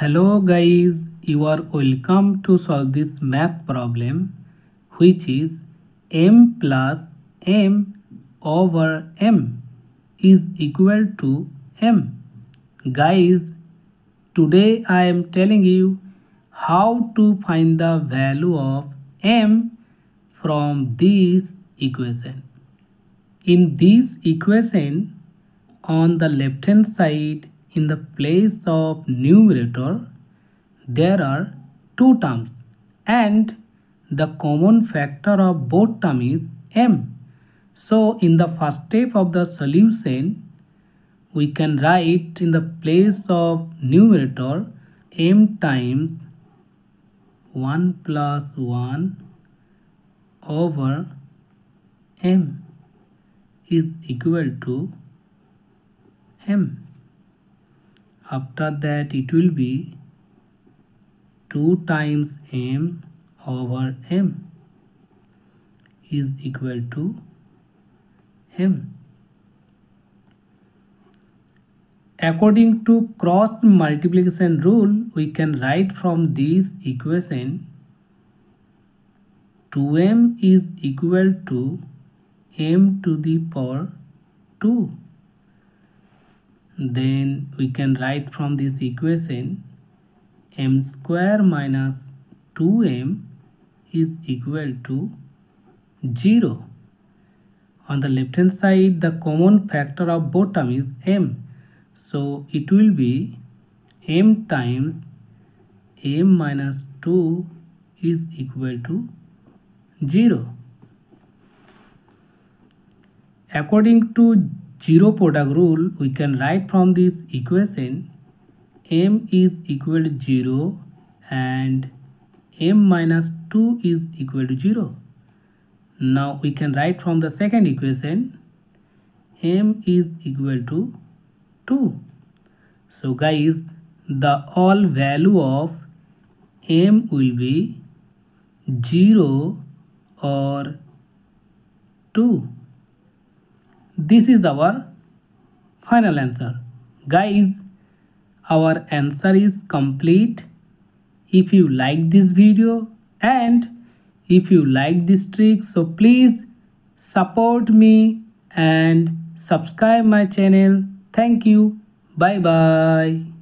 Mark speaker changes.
Speaker 1: Hello guys, you are welcome to solve this math problem which is m plus m over m is equal to m. Guys, today I am telling you how to find the value of m from this equation. In this equation, on the left hand side in the place of numerator, there are two terms and the common factor of both terms is m. So in the first step of the solution, we can write in the place of numerator m times 1 plus 1 over m is equal to m after that it will be 2 times m over m is equal to m. According to cross multiplication rule, we can write from this equation 2m is equal to m to the power 2 then we can write from this equation m square minus 2m is equal to 0 on the left hand side the common factor of both terms is m. So it will be m times m minus 2 is equal to 0 according to zero product rule we can write from this equation. M is equal to 0 and m minus 2 is equal to 0 now we can write from the second equation. M is equal to 2 so guys the all value of m will be 0 or 2 this is our final answer. Guys our answer is complete. If you like this video and if you like this trick so please support me and subscribe my channel. Thank you. Bye bye